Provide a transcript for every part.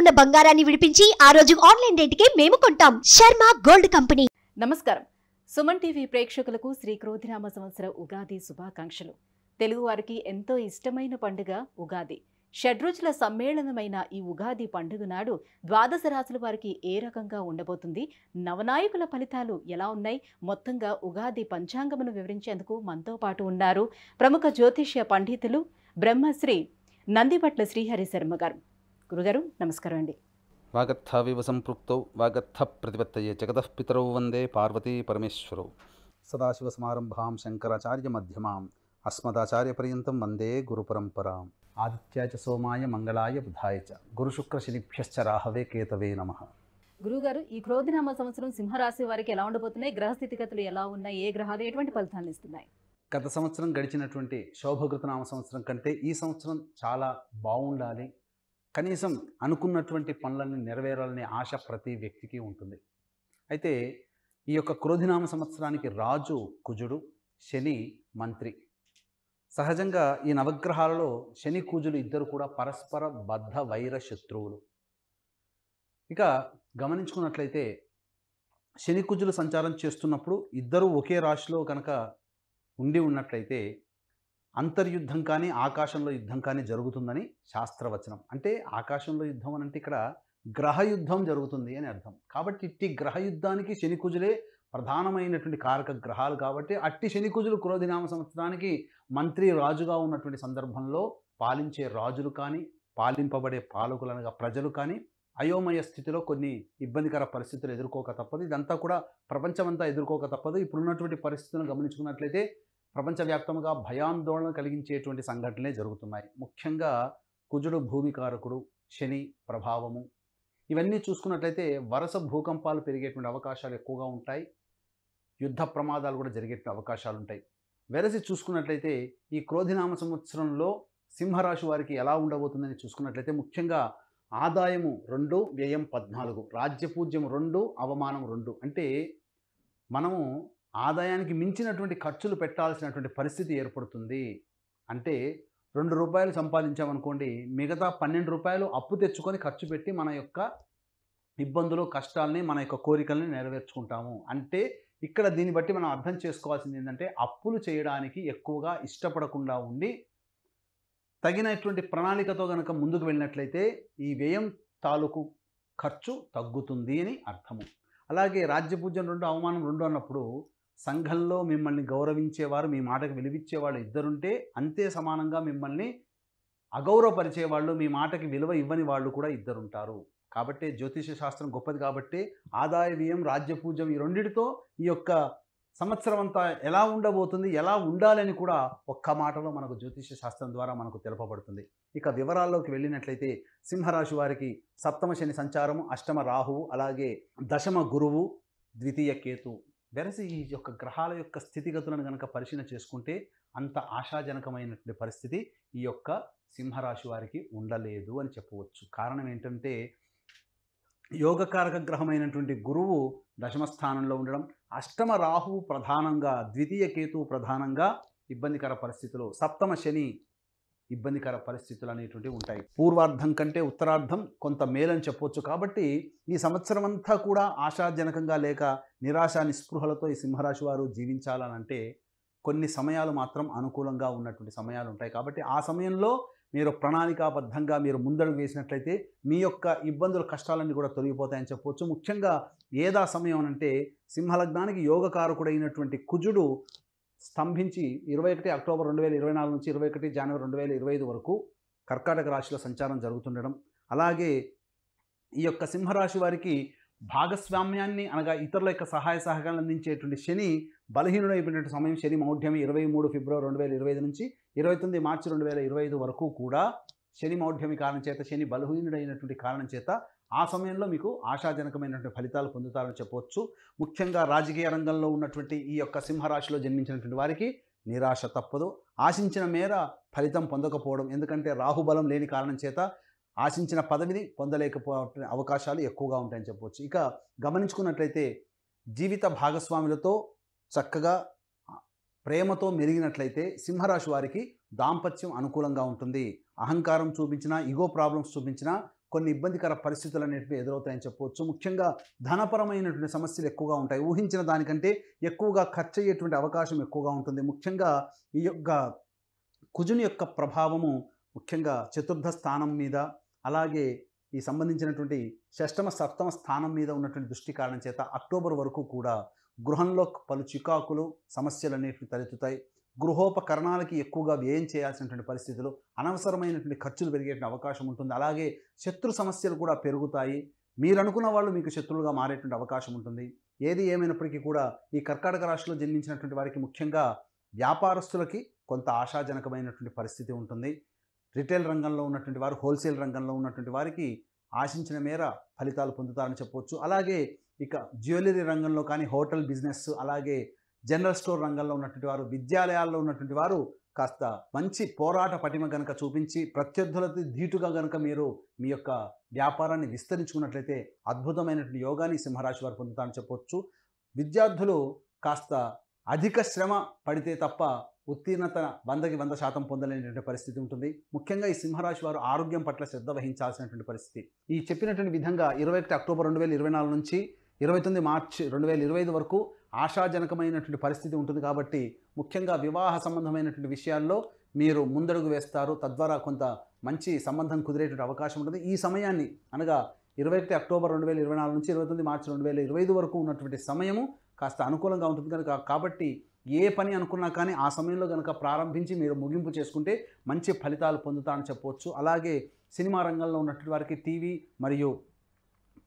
ఉన్న బంగారాన్ని విడిపించి ఆ రోజు ఆన్లైన్ రేటుకే మేము కొంటాం. Sharma gold company. నమస్కారం. సుమన్ టీవీ ప్రేక్షకులకు శ్రీ క్రోధిరామ సంవత్సర ఉగాది శుభాకాంక్షలు. తెలుగువారికి ఎంతో ఇష్టమైన పండుగ ఉగాది. షడ్రుచుల సమ్మేళనమైన ఈ ఉగాది పండుగ నాడు ద్వాదశ రాశుల వారికి ఏ రకంగా ఉండబోతుంది? నవనాయకుల ఫలితాలు ఎలా ఉన్నాయి? మొత్తంగా ఉగాది పంచాంగమును వివరించేందుకు మనతో పాటు ఉన్నారు ప్రముఖ జ్యోతిష్య పండితులు బ్రహ్మశ్రీ నందిపట్ల శ్రీహరి శర్మ గారు. గురుగారు నమస్కారం అండి. వాగర్థావివ సంపృక్తౌ వాగర్థ ప్రతిపత్తయే జగతః పితరౌ వందే పార్వతీ పరమేశ్వరౌ. సదాశివసమారంభాం శంకరాచార్యమధ్యమాం అస్మదాచార్యపర్యంతం వందే గురుపరంపరాం ఆదిత్యాయ చ సోమాయ మంగళాయ బుధాయ చ. గురుశుక్రశనిభ్యశ్చ రాహవే కేతవే నమః. గురుగారు ఈ క్రోధినామ సంవత్సరం సింహరాశి వారికి ఎలా ఉండబోతున్నాయి? గ్రహ స్థితిగతులు ఎలా ఉన్నాయి? ఏ గ్రహాలు ఎటువంటి ఫలితాలను ఇస్తున్నాయి? గత సంవత్సరం గడిచినటువంటి శోభకృతనామ సంవత్సరం కంటే ఈ సంవత్సరం చాలా బాగుండాలి. కనీసం అనుకున్నటువంటి పనులన్నీ నెరవేరాలనే ఆశ ప్రతి వ్యక్తికి ఉంటుంది. అయితే ఈ యొక్క క్రోధినామ సంవత్సరానికి రాజు కుజుడు శని మంత్రి. సహజంగా ఈ నవగ్రహాలలో శని కూజులు ఇద్దరు కూడా పరస్పర బద్ధ వైర శత్రువులు. ఇక గమనించుకున్నట్లయితే శని కుజులు సంచారం చేస్తున్నప్పుడు ఇద్దరు ఒకే రాశిలో కనుక ఉండి ఉన్నట్లయితే అంతర్యుద్ధం కానీ ఆకాశంలో యుద్ధం కానీ జరుగుతుందని శాస్త్రవచనం. అంటే ఆకాశంలో యుద్ధం అని అంటే ఇక్కడ గ్రహ యుద్ధం జరుగుతుంది అని అర్థం. కాబట్టి ఇట్టి గ్రహ యుద్ధానికి శనికుజులే ప్రధానమైనటువంటి కారక గ్రహాలు కాబట్టి అట్టి శనికుజులు క్రోధినామ సంవత్సరానికి మంత్రి రాజుగా ఉన్నటువంటి సందర్భంలో పాలించే రాజులు కానీ పాలింపబడే పాలకులు అనగా ప్రజలు కానీ అయోమయ స్థితిలో కొన్ని ఇబ్బందికర పరిస్థితులు ఎదుర్కోక తప్పదు. ఇదంతా కూడా ప్రపంచమంతా ఎదుర్కోక తప్పదు. ఇప్పుడున్నటువంటి పరిస్థితులను గమనించుకున్నట్లయితే ప్రపంచవ్యాప్తంగా భయాందోళన కలిగించేటువంటి సంఘటనలే జరుగుతున్నాయి. ముఖ్యంగా కుజుడు భూమికారకుడు శని ప్రభావము. ఇవన్నీ చూసుకున్నట్లయితే వరుస భూకంపాలు పెరిగేటువంటి అవకాశాలు ఎక్కువగా ఉంటాయి. యుద్ధ ప్రమాదాలు కూడా జరిగేటువంటి అవకాశాలు ఉంటాయి. వెరసి చూసుకున్నట్లయితే ఈ క్రోధినామ సంవత్సరంలో సింహరాశి వారికి ఎలా ఉండబోతుందని చూసుకున్నట్లయితే ముఖ్యంగా ఆదాయము రెండు వ్యయం పద్నాలుగు. రాజ్యపూజ్యం రెండు అవమానం రెండు. అంటే మనము ఆదాయానికి మించినటువంటి ఖర్చులు పెట్టాల్సినటువంటి పరిస్థితి ఏర్పడుతుంది. అంటే రెండు రూపాయలు సంపాదించామనుకోండి మిగతా పన్నెండు రూపాయలు అప్పు తెచ్చుకొని ఖర్చు పెట్టి మన యొక్క ఇబ్బందులు కష్టాలని మన యొక్క కోరికల్ని నెరవేర్చుకుంటాము. అంటే ఇక్కడ దీన్ని బట్టి మనం అర్థం చేసుకోవాల్సింది ఏంటంటే అప్పులు చేయడానికి ఎక్కువగా ఇష్టపడకుండా ఉండి తగినటువంటి ప్రణాళికతో కనుక ముందుకు వెళ్ళినట్లయితే ఈ వ్యయం తాలూకు ఖర్చు తగ్గుతుంది అని అర్థము. అలాగే రాజ్యపూజ్యం రెండు అవమానం రెండు అన్నప్పుడు సంఘంలో మిమ్మల్ని గౌరవించేవారు మీ మాటకు విలువిచ్చేవాళ్ళు ఇద్దరుంటే అంతే సమానంగా మిమ్మల్ని అగౌరవపరిచేవాళ్ళు మీ మాటకి విలువ ఇవ్వని వాళ్ళు కూడా ఇద్దరుంటారు. కాబట్టి జ్యోతిష శాస్త్రం గొప్పది కాబట్టి ఆదాయ వ్యయం పూజం ఈ రెండిటితో ఈ యొక్క సంవత్సరం అంతా ఎలా ఉండబోతుంది ఎలా ఉండాలని కూడా ఒక్క మాటలో మనకు జ్యోతిష శాస్త్రం ద్వారా మనకు తెలపబడుతుంది. ఇక వివరాల్లోకి వెళ్ళినట్లయితే సింహరాశి వారికి సప్తమ శని సంచారము అష్టమ రాహువు అలాగే దశమ గురువు ద్వితీయ కేతు. వెరసి ఈ యొక్క గ్రహాల యొక్క స్థితిగతులను కనుక పరిశీలన చేసుకుంటే అంత ఆశాజనకమైనటువంటి పరిస్థితి ఈ యొక్క సింహరాశి వారికి ఉండలేదు అని చెప్పవచ్చు. కారణం ఏంటంటే యోగకారక గ్రహమైనటువంటి గురువు దశమ స్థానంలో ఉండడం అష్టమ రాహువు ప్రధానంగా ద్వితీయ కేతువు ప్రధానంగా ఇబ్బందికర పరిస్థితులు సప్తమ శని ఇబ్బందికర పరిస్థితులు అనేటువంటివి ఉంటాయి. పూర్వార్ధం కంటే ఉత్తరార్ధం కొంత మేలని చెప్పవచ్చు కాబట్టి ఈ సంవత్సరం అంతా కూడా ఆశాజనకంగా లేక నిరాశ నిస్పృహలతో ఈ సింహరాశి వారు జీవించాలనంటే కొన్ని సమయాలు మాత్రం అనుకూలంగా ఉన్నటువంటి సమయాలు ఉంటాయి. కాబట్టి ఆ సమయంలో మీరు ప్రణాళికాబద్ధంగా మీరు ముందడుగు వేసినట్లయితే మీ యొక్క ఇబ్బందుల కష్టాలన్నీ కూడా తొలగిపోతాయని చెప్పవచ్చు ముఖ్యంగా ఏదా సమయం అంటే సింహలగ్నానికి యోగకారకుడైనటువంటి కుజుడు స్తంభించి ఇరవై ఒకటి అక్టోబర్ రెండు వేల ఇరవై నాలుగు నుంచి ఇరవై ఒకటి జనవరి రెండు వేల ఇరవై ఐదు వరకు కర్కాటక రాశిలో సంచారం జరుగుతుండడం. అలాగే ఈ యొక్క సింహరాశి వారికి భాగస్వామ్యాన్ని అనగా ఇతరుల యొక్క సహాయ సహకారాలు అందించేటువంటి శని బలహీనుడైపోయినటువంటి సమయం శని మౌఢ్యం ఇరవై మూడు ఫిబ్రవరి రెండు వేల ఇరవై ఐదు నుంచి ఇరవై తొమ్మిది మార్చి రెండు వేల ఇరవై ఐదు వరకు కూడా శని మౌఢ్యమి కారణం చేత శని బలహీనుడైనటువంటి కారణం చేత ఆ సమయంలో మీకు ఆశాజనకమైనటువంటి ఫలితాలు పొందుతారని చెప్పవచ్చు. ముఖ్యంగా రాజకీయ రంగంలో ఉన్నటువంటి ఈ యొక్క సింహరాశిలో జన్మించినటువంటి వారికి నిరాశ తప్పదు. ఆశించిన మేర ఫలితం పొందకపోవడం ఎందుకంటే రాహుబలం లేని కారణం చేత ఆశించిన పదవిని పొందలేకపోవటం అవకాశాలు ఎక్కువగా ఉంటాయని చెప్పవచ్చు. ఇక గమనించుకున్నట్లయితే జీవిత భాగస్వాములతో చక్కగా ప్రేమతో మెరిగినట్లయితే సింహరాశి వారికి దాంపత్యం అనుకూలంగా ఉంటుంది. అహంకారం చూపించినా ఇగో ప్రాబ్లమ్స్ చూపించినా కొన్ని ఇబ్బందికర పరిస్థితులు అనేటివి ఎదురవుతాయని చెప్పవచ్చు. ముఖ్యంగా ధనపరమైనటువంటి సమస్యలు ఎక్కువగా ఉంటాయి. ఊహించిన దానికంటే ఎక్కువగా ఖర్చు అయ్యేటువంటి అవకాశం ఎక్కువగా ఉంటుంది. ముఖ్యంగా ఈ యొక్క కుజుని యొక్క ప్రభావము ముఖ్యంగా చతుర్థ స్థానం మీద అలాగే ఈ సంబంధించినటువంటి షష్టమ సప్తమ స్థానం మీద ఉన్నటువంటి దృష్టి కారణం చేత అక్టోబర్ వరకు కూడా గృహంలో పలు చికాకులు సమస్యలు అనేటివి తలెత్తుతాయి. గృహోపకరణాలకి ఎక్కువగా వ్యయం చేయాల్సినటువంటి పరిస్థితులు అనవసరమైనటువంటి ఖర్చులు పెరిగేటువంటి అవకాశం ఉంటుంది. అలాగే శత్రు సమస్యలు కూడా పెరుగుతాయి. మీరు అనుకున్న వాళ్ళు మీకు శత్రువులుగా మారేటువంటి అవకాశం ఉంటుంది. ఏది ఏమైనప్పటికీ కూడా ఈ కర్కాటక రాశిలో జన్మించినటువంటి వారికి ముఖ్యంగా వ్యాపారస్తులకి కొంత ఆశాజనకమైనటువంటి పరిస్థితి ఉంటుంది. రిటైల్ రంగంలో ఉన్నటువంటి వారు హోల్సేల్ రంగంలో ఉన్నటువంటి వారికి ఆశించిన మేర ఫలితాలు పొందుతారని చెప్పవచ్చు అలాగే ఇక జ్యువెలరీ రంగంలో కానీ హోటల్ బిజినెస్ అలాగే జనరల్ స్టోర్ రంగంలో ఉన్నటువంటి వారు విద్యాలయాల్లో ఉన్నటువంటి వారు కాస్త మంచి పోరాట పటిమ కనుక చూపించి ప్రత్యర్థులతో ధీటుగా కనుక మీరు మీ యొక్క వ్యాపారాన్ని విస్తరించుకున్నట్లయితే అద్భుతమైనటువంటి యోగాన్ని సింహరాశి వారు పొందుతారని చెప్పవచ్చు విద్యార్థులు కాస్త అధిక శ్రమ పడితే తప్ప ఉత్తీర్ణత వందకి వంద శాతం పొందలేనటువంటి పరిస్థితి ఉంటుంది. ముఖ్యంగా ఈ సింహరాశి వారు ఆరోగ్యం పట్ల శ్రద్ధ వహించాల్సినటువంటి పరిస్థితి. ఈ చెప్పినటువంటి విధంగా ఇరవై ఒకటి అక్టోబర్ రెండు వేల ఇరవై నాలుగు నుంచి ఇరవై తొమ్మిది మార్చి రెండు వేల ఇరవై ఐదు వరకు ఆశాజనకమైనటువంటి పరిస్థితి ఉంటుంది కాబట్టి ముఖ్యంగా వివాహ సంబంధమైనటువంటి విషయాల్లో మీరు ముందడుగు వేస్తారు. తద్వారా కొంత మంచి సంబంధం కుదిరేటువంటి అవకాశం ఉంటుంది. ఈ సమయాన్ని అనగా ఇరవై ఒకటి అక్టోబర్ రెండు వేల ఇరవై నాలుగు నుంచి ఇరవై తొమ్మిది మార్చి రెండు వేల ఇరవై ఐదు వరకు ఉన్నటువంటి సమయము కాస్త అనుకూలంగా ఉంటుంది కనుక కాబట్టి ఏ పని అనుకున్నా కానీ ఆ సమయంలో కనుక ప్రారంభించి మీరు ముగింపు చేసుకుంటే మంచి ఫలితాలు పొందుతారని చెప్పవచ్చు అలాగే సినిమా రంగంలో ఉన్నటువంటి వారికి టీవీ మరియు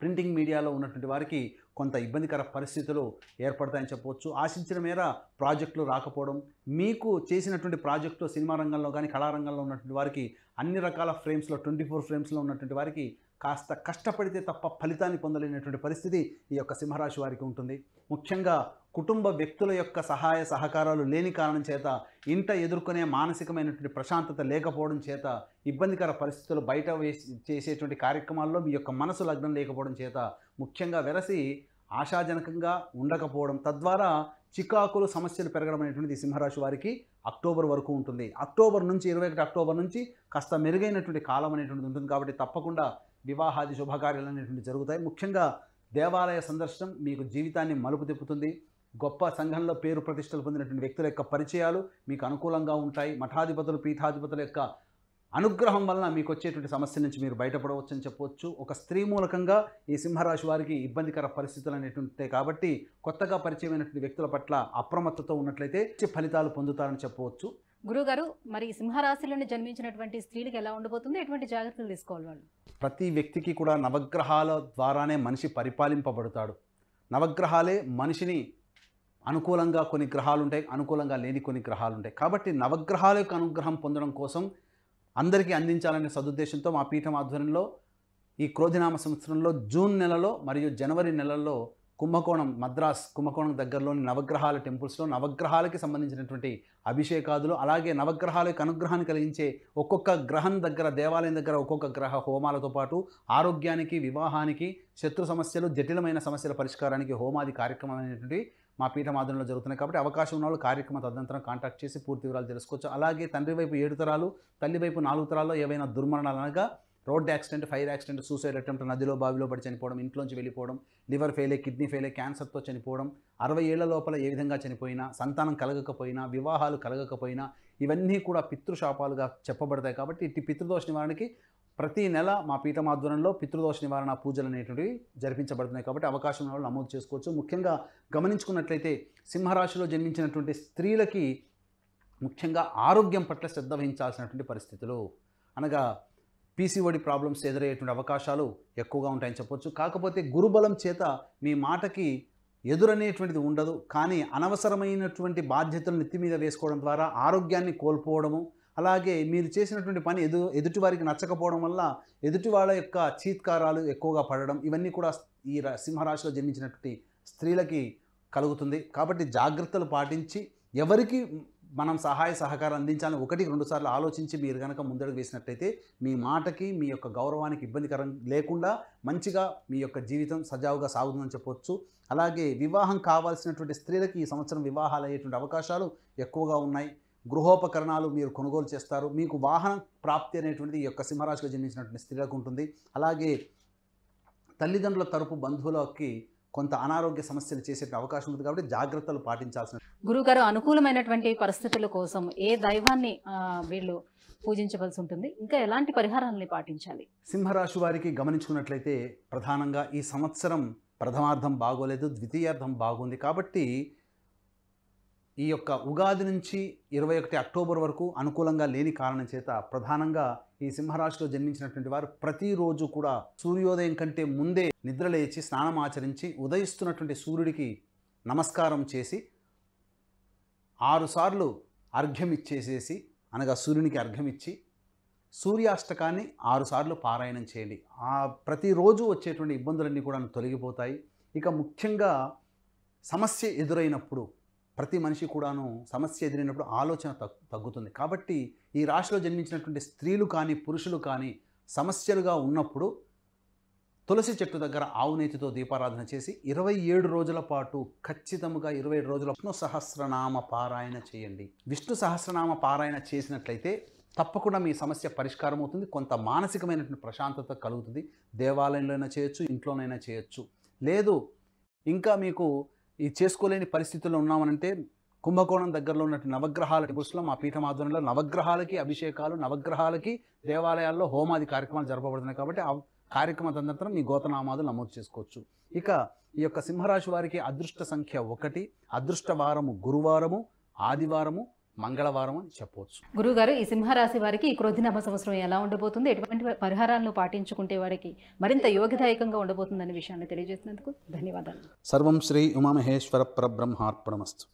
ప్రింటింగ్ మీడియాలో ఉన్నటువంటి వారికి కొంత ఇబ్బందికర పరిస్థితులు ఏర్పడతాయని చెప్పవచ్చు. ఆశించిన మేర ప్రాజెక్టులు రాకపోవడం మీకు చేసినటువంటి ప్రాజెక్టు సినిమా రంగంలో కానీ కళారంగంలో ఉన్నటువంటి వారికి అన్ని రకాల ఫ్రేమ్స్లో ట్వంటీ ఫోర్ ఫ్రేమ్స్లో ఉన్నటువంటి వారికి కాస్త కష్టపడితే తప్ప ఫలితాన్ని పొందలేనటువంటి పరిస్థితి ఈ యొక్క సింహరాశి వారికి ఉంటుంది. ముఖ్యంగా కుటుంబ వ్యక్తుల యొక్క సహాయ సహకారాలు లేని కారణం చేత ఇంట ఎదుర్కొనే మానసికమైనటువంటి ప్రశాంతత లేకపోవడం చేత ఇబ్బందికర పరిస్థితులు బయట వేసి చేసేటువంటి కార్యక్రమాల్లో మీ యొక్క మనసు లగ్నం లేకపోవడం చేత ముఖ్యంగా వెరసి ఆశాజనకంగా ఉండకపోవడం తద్వారా చికాకులు సమస్యలు పెరగడం అనేటువంటిది సింహరాశి వారికి అక్టోబర్ వరకు ఉంటుంది. అక్టోబర్ నుంచి ఇరవై ఒకటి అక్టోబర్ నుంచి కాస్త మెరుగైనటువంటి కాలం అనేటువంటిది ఉంటుంది కాబట్టి తప్పకుండా వివాహాది శుభకార్యాలు అనేటువంటి జరుగుతాయి. ముఖ్యంగా దేవాలయ సందర్శనం మీకు జీవితాన్ని మలుపు తిప్పుతుంది. గొప్ప సంఘంలో పేరు ప్రతిష్టలు పొందినటువంటి వ్యక్తుల యొక్క పరిచయాలు మీకు అనుకూలంగా ఉంటాయి. మఠాధిపతులు పీఠాధిపతుల యొక్క అనుగ్రహం వలన మీకు వచ్చేటువంటి సమస్య నుంచి మీరు బయటపడవచ్చు అని చెప్పవచ్చు ఒక స్త్రీ మూలకంగా ఈ సింహరాశి వారికి ఇబ్బందికర పరిస్థితులు అనేటువంటి కాబట్టి కొత్తగా పరిచయమైనటువంటి వ్యక్తుల పట్ల అప్రమత్తతో ఉన్నట్లయితే మంచి ఫలితాలు పొందుతారని చెప్పవచ్చు. గురుగారు మరి సింహరాశిలోని జన్మించినటువంటి స్త్రీలకు ఎలా ఉండబోతుంది? ఎటువంటి జాగ్రత్తలు తీసుకోవాలి వాళ్ళు? ప్రతి వ్యక్తికి కూడా నవగ్రహాల ద్వారానే మనిషి పరిపాలింపబడతాడు. నవగ్రహాలే మనిషిని అనుకూలంగా కొన్ని గ్రహాలు ఉంటాయి అనుకూలంగా లేని కొన్ని గ్రహాలు ఉంటాయి కాబట్టి నవగ్రహాల యొక్క అనుగ్రహం పొందడం కోసం అందరికీ అందించాలనే సదుద్దేశంతో మా పీఠం ఆధ్వర్యంలో ఈ క్రోధినామ సంవత్సరంలో జూన్ నెలలో మరియు జనవరి నెలల్లో కుంభకోణం మద్రాస్ కుంభకోణం దగ్గరలోని నవగ్రహాల టెంపుల్స్లో నవగ్రహాలకి సంబంధించినటువంటి అభిషేకాదులు అలాగే నవగ్రహాలకు అనుగ్రహాన్ని కలిగించే ఒక్కొక్క గ్రహం దగ్గర దేవాలయం దగ్గర ఒక్కొక్క గ్రహ హోమాలతో పాటు ఆరోగ్యానికి వివాహానికి శత్రు సమస్యలు జటిలమైన సమస్యల పరిష్కారానికి హోమాది కార్యక్రమం అనేటువంటి మా పీఠం ఆధ్వర్యంలో జరుగుతున్నాయి కాబట్టి అవకాశం ఉన్న వాళ్ళు కార్యక్రమ తదనంతరం కాంటాక్ట్ చేసి పూర్తి వివరాలు తెలుసుకోవచ్చు. అలాగే తండ్రి వైపు ఏడు తరాలు తల్లి వైపు నాలుగు తరాల్లో ఏవైనా దుర్మరణాలు అనగా road accident fire accident suicide attempt నదిలో బావిలో పడి చనిపోవడం ఇంట్లోంచి వెళ్ళిపోవడం లివర్ ఫెయిలే కిడ్నీ ఫెయిలే క్యాన్సర్తో చనిపోవడం అరవై ఏళ్ళ లోపల ఏ విధంగా చనిపోయినా సంతానం కలగకపోయినా వివాహాలు కలగకపోయినా ఇవన్నీ కూడా పితృశాపాలుగా చెప్పబడతాయి కాబట్టి ఇట్టి పితృదోష నివారణకి ప్రతి నెల మా పీఠం ఆధ్వర్యంలో పితృదోష నివారణ పూజలు అనేటువంటివి జరిపించబడుతున్నాయి కాబట్టి అవకాశం ఉన్న వాళ్ళు నమోదు చేసుకోవచ్చు. ముఖ్యంగా గమనించుకున్నట్లయితే సింహరాశిలో జన్మించినటువంటి స్త్రీలకి ముఖ్యంగా ఆరోగ్యం పట్ల శ్రద్ధ వహించాల్సినటువంటి పరిస్థితులు. అనగా పీసీఓడి ప్రాబ్లమ్స్ ఎదురయ్యేటువంటి అవకాశాలు ఎక్కువగా ఉంటాయని చెప్పొచ్చు. కాకపోతే గురుబలం చేత మీ మాటకి ఎదురనేటువంటిది ఉండదు. కానీ అనవసరమైనటువంటి బాధ్యతలు నెత్తి మీద వేసుకోవడం ద్వారా ఆరోగ్యాన్ని కోల్పోవడము అలాగే మీరు చేసినటువంటి పని ఎదు ఎదుటి వారికి నచ్చకపోవడం వల్ల ఎదుటి వాళ్ళ యొక్క చీత్కారాలు ఎక్కువగా పడడం ఇవన్నీ కూడా ఈ సింహరాశిలో జన్మించినటువంటి స్త్రీలకి కలుగుతుంది. కాబట్టి జాగ్రత్తలు పాటించి ఎవరికి మనం సహాయ సహకారం అందించాలని ఒకటి రెండు సార్లు ఆలోచించి మీరు కనుక ముందడుగు వేసినట్టయితే మీ మాటకి మీ యొక్క గౌరవానికి ఇబ్బందికరం లేకుండా మంచిగా మీ యొక్క జీవితం సజావుగా సాగుతుందని చెప్పొచ్చు. అలాగే వివాహం కావాల్సినటువంటి స్త్రీలకి ఈ సంవత్సరం వివాహాలు అయ్యేటువంటి అవకాశాలు ఎక్కువగా ఉన్నాయి. గృహోపకరణాలు మీరు కొనుగోలు చేస్తారు. మీకు వాహన ప్రాప్తి అనేటువంటిది ఈ యొక్క సింహరాశిలో జన్మించినటువంటి స్త్రీలకు ఉంటుంది. అలాగే తల్లిదండ్రుల తరపు బంధువులకి కొంత అనారోగ్య సమస్యలు చేసే అవకాశం ఉంది కాబట్టి జాగ్రత్తలు పాటించాల్సిన గురుగారు అనుకూలమైనటువంటి పరిస్థితుల కోసం ఏ దైవాన్ని వీళ్ళు పూజించవలసి ఉంటుంది? ఇంకా ఎలాంటి పరిహారాలని పాటించాలి? సింహరాశి వారికి గమనించుకున్నట్లయితే ప్రధానంగా ఈ సంవత్సరం ప్రథమార్థం బాగోలేదు ద్వితీయార్థం బాగుంది కాబట్టి ఈ యొక్క ఉగాది నుంచి ఇరవై ఒకటి అక్టోబర్ వరకు అనుకూలంగా లేని కారణం చేత ప్రధానంగా ఈ సింహరాశిలో జన్మించినటువంటి వారు ప్రతిరోజు కూడా సూర్యోదయం కంటే ముందే నిద్రలేచి స్నానం ఆచరించి ఉదయిస్తున్నటువంటి సూర్యుడికి నమస్కారం చేసి ఆరుసార్లు అర్ఘ్యం ఇచ్చేసేసి అనగా సూర్యునికి అర్ఘ్యం ఇచ్చి సూర్యాష్టకాన్ని ఆరుసార్లు పారాయణం చేయండి. ఆ ప్రతిరోజు వచ్చేటువంటి ఇబ్బందులన్నీ కూడా తొలగిపోతాయి. ఇక ముఖ్యంగా సమస్య ఎదురైనప్పుడు ప్రతి మనిషి కూడాను సమస్య ఎదురైనప్పుడు ఆలోచన తగ్గుతుంది. కాబట్టి ఈ రాశిలో జన్మించినటువంటి స్త్రీలు కానీ పురుషులు కానీ సమస్యలుగా ఉన్నప్పుడు తులసి చెట్టు దగ్గర ఆవు నేతితో దీపారాధన చేసి ఇరవై ఏడు రోజుల పాటు ఖచ్చితంగా ఇరవై ఏడు రోజుల విష్ణు సహస్రనామ పారాయణ చేయండి. విష్ణు సహస్రనామ పారాయణ చేసినట్లయితే తప్పకుండా మీ సమస్య పరిష్కారం అవుతుంది. కొంత మానసికమైనటువంటి ప్రశాంతత కలుగుతుంది. దేవాలయంలోనైనా చేయొచ్చు ఇంట్లోనైనా చేయొచ్చు. లేదు ఇంకా మీకు ఈ చేసుకోలేని పరిస్థితుల్లో ఉన్నామనంటే కుంభకోణం దగ్గరలో ఉన్నట్టు నవగ్రహాల టెంపుల్స్లో మా పీఠం ఆధ్వర్యంలో నవగ్రహాలకి అభిషేకాలు నవగ్రహాలకి దేవాలయాల్లో హోమాది కార్యక్రమాలు జరపబడుతున్నాయి కాబట్టి ఆ కార్యక్రమ తదనంతరం మీ గోతనామాలు నమోదు చేసుకోవచ్చు. ఇక ఈ యొక్క సింహరాశి వారికి అదృష్ట సంఖ్య ఒకటి అదృష్ట వారము గురువారము ఆదివారము మంగళవారం అని చెప్పవచ్చు గురుగారు ఈ సింహరాశి వారికి ఈ క్రోధినామ సంవత్సరం ఎలా ఉండబోతుంది? ఎటువంటి పరిహారాలను పాటించుకుంటే వారికి మరింత యోగదాయకంగా ఉండబోతుందనే విషయాన్ని తెలియజేసినందుకు ధన్యవాదాలు. సర్వం శ్రీ ఉమామహేశ్వర పరబ్రహ్మార్పణమస్తు.